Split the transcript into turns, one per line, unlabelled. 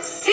Yes.